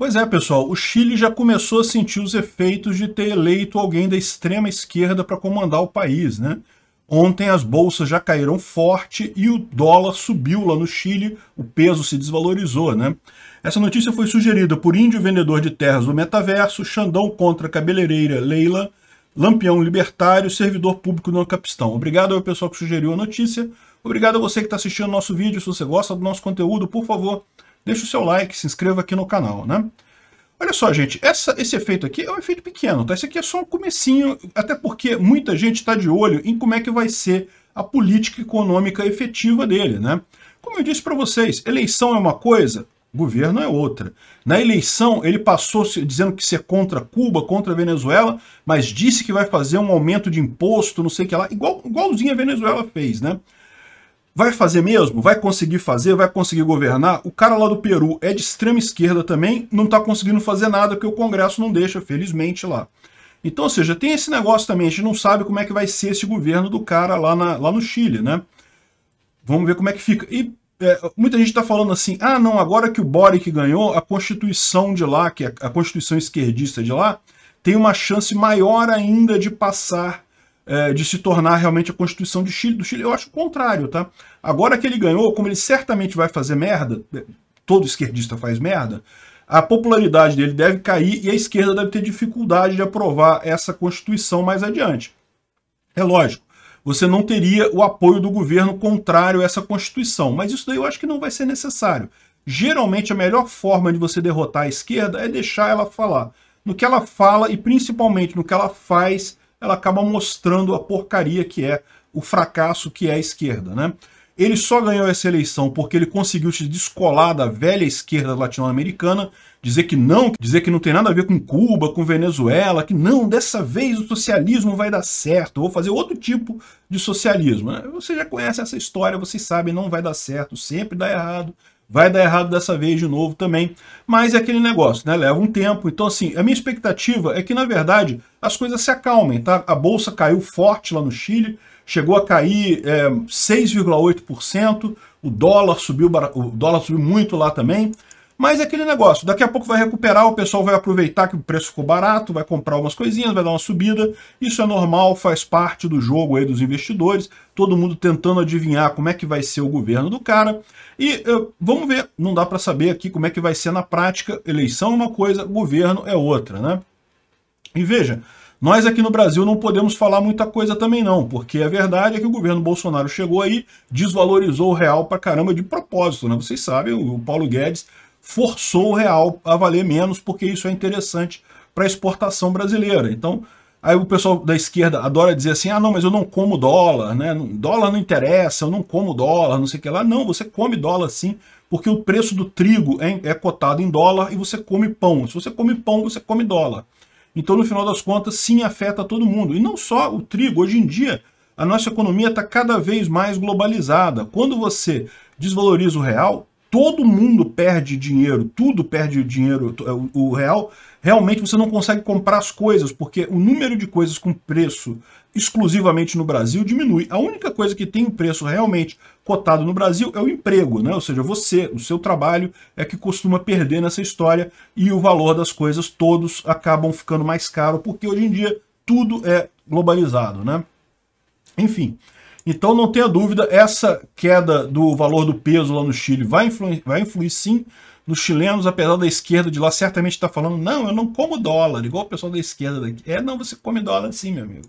Pois é, pessoal, o Chile já começou a sentir os efeitos de ter eleito alguém da extrema esquerda para comandar o país, né? Ontem as bolsas já caíram forte e o dólar subiu lá no Chile, o peso se desvalorizou, né? Essa notícia foi sugerida por índio vendedor de terras do metaverso, Xandão contra cabeleireira Leila, lampião libertário, servidor público no Capistão. Obrigado ao pessoal que sugeriu a notícia. Obrigado a você que está assistindo o nosso vídeo. Se você gosta do nosso conteúdo, por favor, deixe o seu like, se inscreva aqui no canal, né? Olha só, gente, essa, esse efeito aqui é um efeito pequeno, tá? Esse aqui é só um comecinho, até porque muita gente está de olho em como é que vai ser a política econômica efetiva dele, né? Como eu disse para vocês, eleição é uma coisa, governo é outra. Na eleição, ele passou dizendo que ser contra Cuba, contra a Venezuela, mas disse que vai fazer um aumento de imposto, não sei o que lá, igual, igualzinho a Venezuela fez, né? Vai fazer mesmo? Vai conseguir fazer? Vai conseguir governar? O cara lá do Peru é de extrema esquerda também, não está conseguindo fazer nada porque o Congresso não deixa, felizmente, lá. Então, ou seja, tem esse negócio também, a gente não sabe como é que vai ser esse governo do cara lá, na, lá no Chile, né? Vamos ver como é que fica. E é, muita gente está falando assim, ah não, agora que o Boric ganhou, a Constituição de lá, que é a Constituição esquerdista de lá, tem uma chance maior ainda de passar é, de se tornar realmente a Constituição de Chile, do Chile. Eu acho o contrário, tá? Agora que ele ganhou, como ele certamente vai fazer merda, é, todo esquerdista faz merda, a popularidade dele deve cair e a esquerda deve ter dificuldade de aprovar essa Constituição mais adiante. É lógico, você não teria o apoio do governo contrário a essa Constituição, mas isso daí eu acho que não vai ser necessário. Geralmente a melhor forma de você derrotar a esquerda é deixar ela falar. No que ela fala e principalmente no que ela faz, ela acaba mostrando a porcaria que é, o fracasso que é a esquerda. Né? Ele só ganhou essa eleição porque ele conseguiu se descolar da velha esquerda latino-americana, dizer que não, dizer que não tem nada a ver com Cuba, com Venezuela, que não, dessa vez o socialismo vai dar certo, vou fazer outro tipo de socialismo. Né? Você já conhece essa história, vocês sabem, não vai dar certo, sempre dá errado, vai dar errado dessa vez de novo também. Mas é aquele negócio, né? Leva um tempo. Então, assim, a minha expectativa é que, na verdade, as coisas se acalmem, tá? A bolsa caiu forte lá no Chile, chegou a cair é, 6,8%, o dólar subiu, o dólar subiu muito lá também. Mas é aquele negócio, daqui a pouco vai recuperar, o pessoal vai aproveitar que o preço ficou barato, vai comprar umas coisinhas, vai dar uma subida. Isso é normal, faz parte do jogo aí dos investidores, todo mundo tentando adivinhar como é que vai ser o governo do cara. E uh, vamos ver, não dá para saber aqui como é que vai ser na prática. Eleição é uma coisa, governo é outra, né? E veja, nós aqui no Brasil não podemos falar muita coisa também não, porque a verdade é que o governo Bolsonaro chegou aí, desvalorizou o real pra caramba de propósito, né? Vocês sabem, o Paulo Guedes forçou o real a valer menos, porque isso é interessante para a exportação brasileira. Então, aí o pessoal da esquerda adora dizer assim, ah, não, mas eu não como dólar, né? Dólar não interessa, eu não como dólar, não sei o que lá. Não, você come dólar sim, porque o preço do trigo é, é cotado em dólar e você come pão. Se você come pão, você come dólar. Então, no final das contas, sim, afeta todo mundo. E não só o trigo. Hoje em dia, a nossa economia está cada vez mais globalizada. Quando você desvaloriza o real, todo mundo perde dinheiro, tudo perde dinheiro, o real, realmente você não consegue comprar as coisas, porque o número de coisas com preço exclusivamente no Brasil diminui. A única coisa que tem preço realmente cotado no Brasil é o emprego, né? ou seja, você, o seu trabalho é que costuma perder nessa história e o valor das coisas todos acabam ficando mais caro, porque hoje em dia tudo é globalizado. Né? Enfim, então não tenha dúvida, essa queda do valor do peso lá no Chile vai influir, vai influir sim nos chilenos, apesar da esquerda de lá certamente estar tá falando, não, eu não como dólar, igual o pessoal da esquerda daqui. É, não, você come dólar sim, meu amigo.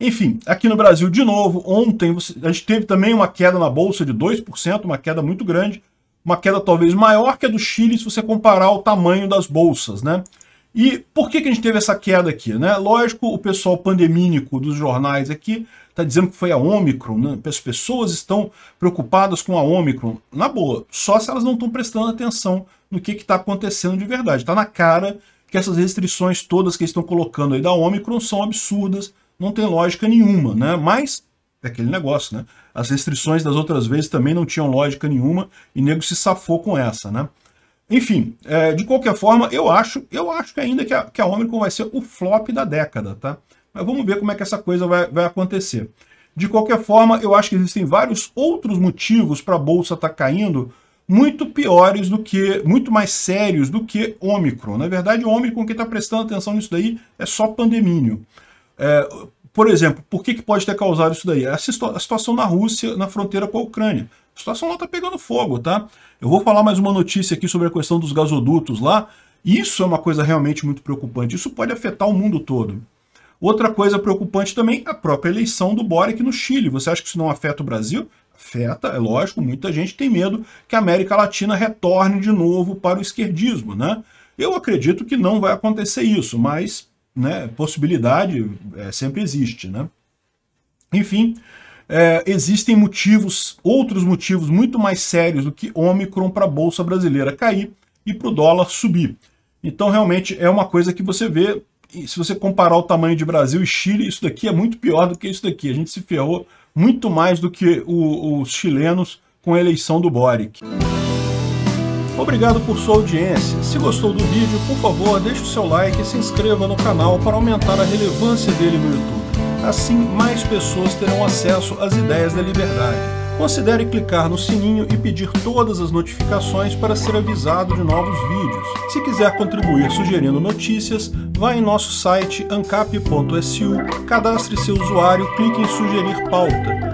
Enfim, aqui no Brasil, de novo, ontem a gente teve também uma queda na Bolsa de 2%, uma queda muito grande, uma queda talvez maior que a do Chile se você comparar o tamanho das bolsas, né? E por que, que a gente teve essa queda aqui? Né? Lógico, o pessoal pandemínico dos jornais aqui está dizendo que foi a Omicron, né? as pessoas estão preocupadas com a Omicron. Na boa, só se elas não estão prestando atenção no que está acontecendo de verdade. Está na cara que essas restrições todas que eles estão colocando aí da Omicron são absurdas, não tem lógica nenhuma, né? Mas é aquele negócio, né? As restrições das outras vezes também não tinham lógica nenhuma e nego se safou com essa, né? Enfim, é, de qualquer forma, eu acho, eu acho que ainda que a, que a Omicron vai ser o flop da década, tá? Mas vamos ver como é que essa coisa vai, vai acontecer. De qualquer forma, eu acho que existem vários outros motivos para a Bolsa estar tá caindo, muito piores do que, muito mais sérios do que Ômicron. Na verdade, o Ômicron, quem está prestando atenção nisso daí é só pandemínio. É, por exemplo, por que, que pode ter causado isso daí? Situa a situação na Rússia, na fronteira com a Ucrânia. A situação lá está pegando fogo, tá? Eu vou falar mais uma notícia aqui sobre a questão dos gasodutos lá. Isso é uma coisa realmente muito preocupante. Isso pode afetar o mundo todo. Outra coisa preocupante também é a própria eleição do Boric no Chile. Você acha que isso não afeta o Brasil? Afeta, é lógico, muita gente tem medo que a América Latina retorne de novo para o esquerdismo, né? Eu acredito que não vai acontecer isso, mas né, possibilidade é, sempre existe, né? Enfim, é, existem motivos, outros motivos muito mais sérios do que Ômicron para a Bolsa Brasileira cair e para o dólar subir. Então, realmente, é uma coisa que você vê, se você comparar o tamanho de Brasil e Chile, isso daqui é muito pior do que isso daqui. A gente se ferrou muito mais do que o, os chilenos com a eleição do Boric. Obrigado por sua audiência. Se gostou do vídeo, por favor, deixe o seu like e se inscreva no canal para aumentar a relevância dele no YouTube. Assim, mais pessoas terão acesso às ideias da liberdade. Considere clicar no sininho e pedir todas as notificações para ser avisado de novos vídeos. Se quiser contribuir sugerindo notícias, vá em nosso site ancap.su, cadastre seu usuário, clique em sugerir pauta.